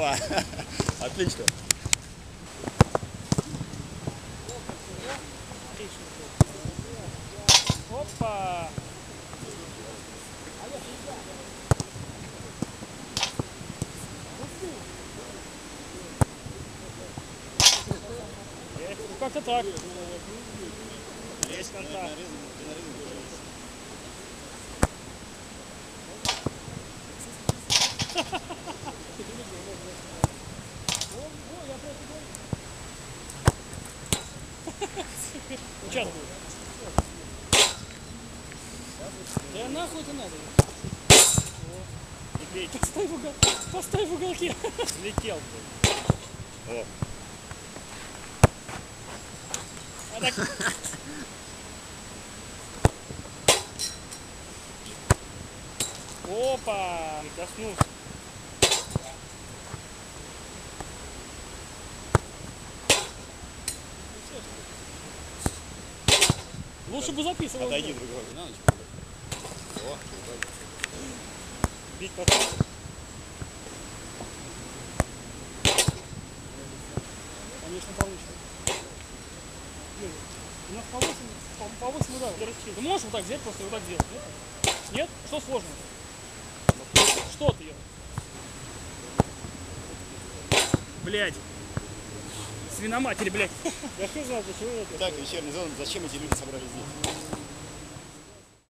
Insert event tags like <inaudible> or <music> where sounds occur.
О, <laughs> отлично. Опа! Эх, ну как-то так. Есть контакт. <laughs> Сейчас будет. Да нахуй это надо? Не бейте. Постой в, угол... Постой в уголке. Слетел. О, А так... Опа! Не Лучше бы записывал. отойди другой. На ночь. О, Бить потом. Конечно, получится. У нас по 8, по, по 8 ударов. Ты можешь вот так взять, просто вот так сделать? Нет? Нет? Что сложно? Что ты? Блять. Свиноматери, блядь. <laughs> Я что знаю, почему это? Так, вечерний зон, зачем эти люди собрались здесь?